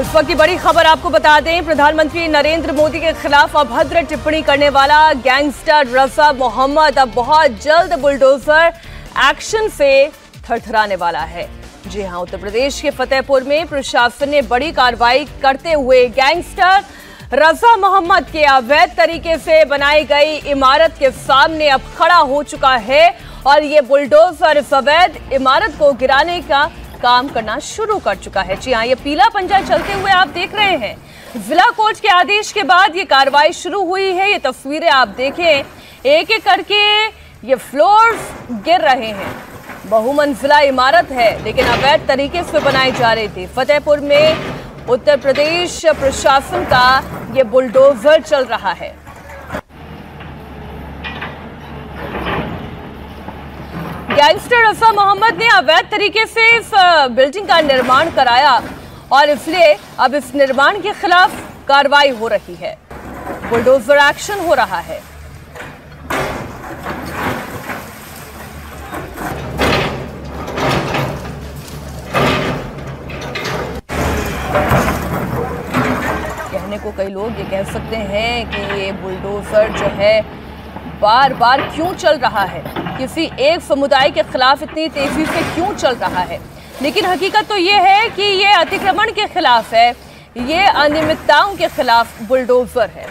इस वक्त की बड़ी खबर आपको बता दें, प्रधानमंत्री नरेंद्र मोदी के खिलाफ अभद्र टिप्पणी करने वाला गैंगस्टर रजा मोहम्मद अब बहुत जल्द बुलडोजर एक्शन से थरथराने वाला है। जी हाँ, उत्तर प्रदेश के फतेहपुर में प्रशासन ने बड़ी कार्रवाई करते हुए गैंगस्टर रजा मोहम्मद के अवैध तरीके से बनाई गई इमारत के सामने अब खड़ा हो चुका है और ये बुलडोजर इस अवैध इमारत को गिराने का काम करना शुरू कर चुका है। जी हाँ ये पीला पंजा चलते हुए आप देख रहे हैं। जिला कोर्ट के आदेश के बाद ये कार्रवाई शुरू हुई है। ये तस्वीरें आप देखें। एक एक करके ये फ्लोर्स गिर रहे हैं। बहुमंजिला इमारत है, लेकिन अवैध तरीके से बनाई जा रही थी। फतेहपुर में उत्तर प्रदेश प्रशासन का ये बुलडोजर चल रहा है। गैंगस्टर रसा मोहम्मद ने अवैध तरीके से इस बिल्डिंग का निर्माण कराया और इसलिए अब इस निर्माण के खिलाफ कार्रवाई हो रही है। बुलडोजर एक्शन हो रहा है। कहने को कई लोग ये कह सकते हैं कि ये बुलडोजर जो है बार बार क्यों चल रहा है? किसी एक समुदाय के खिलाफ इतनी तेज़ी से क्यों चल रहा है? लेकिन हकीकत तो ये है कि ये अतिक्रमण के खिलाफ है, ये अनियमितताओं के खिलाफ बुलडोजर है।